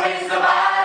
wins the battle.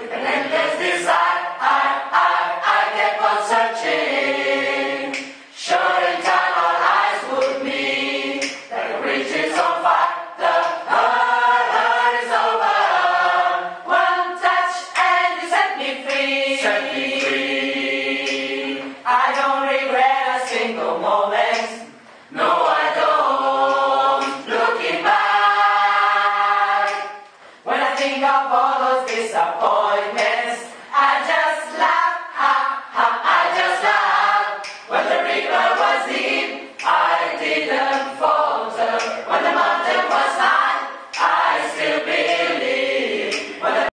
With an endless desire, I, I, I kept on searching. Sure in time all eyes would meet. That the bridge is on fire, the hurt is over. One touch and you set me free. Set me free. I don't regret a single moment. No, I don't. Looking back, when I think of all was disappointment.